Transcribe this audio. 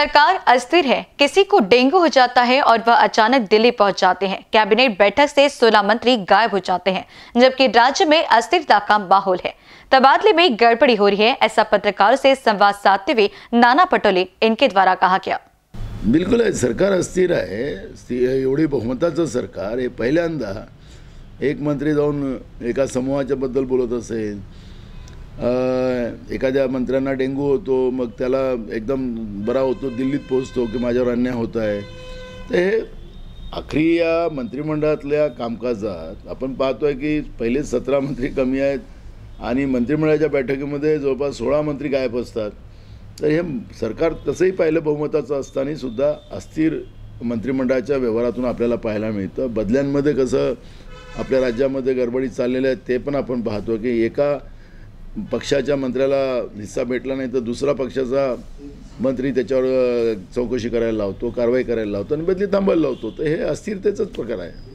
सरकार अस्थिर है, किसी को डेंगू हो जाता है और वह अचानक दिल्ली पहुँच जाते हैं। कैबिनेट बैठक से 16 मंत्री गायब हो जाते हैं, जबकि राज्य में अस्थिरता का माहौल है। तबादले में गड़बड़ी हो रही है, ऐसा पत्रकारों से संवाद साधते हुए नाना पटोले इनके द्वारा कहा गया। बिलकुल आहे सरकार अस्थिर आहे स्थि- एवढी बहुमताचं सरकार हे पहिल्यांदा एक मंत्री जाऊन एका बद्दल बोलत एखाद्या मंत्र्यांना डेंगू होतो मग त्याला एकदम बरा होतो दिल्लीत पोहोचतो की माझ्यावर अन्याय होत आहे. तर हे आखरी या मंत्रिमंडळातल्या कामकाजात आपण पाहतो आहे की पहिले सतरा मंत्री कमी आहेत आणि मंत्रिमंडळाच्या बैठकीमध्ये जवळपास सोळा मंत्री गायब असतात. तर हे सरकार तसंही पाहिलं बहुमताचं असताना सुद्धा अस्थिर मंत्रिमंडळाच्या व्यवहारातून आपल्याला पाहायला मिळतं. बदल्यांमध्ये कसं आपल्या राज्यामध्ये गडबडी चाललेल्या आहेत ते पण आपण पाहतो की एका पक्षाच्या मंत्र्याला हिस्सा भेटला नाही तर दुसरा पक्षाचा मंत्री त्याच्यावर चौकशी करायला लावतो कारवाई करायला लावतो आणि बदली थांबायला लावतो. तर हे अस्थिरतेचाच प्रकार आहे.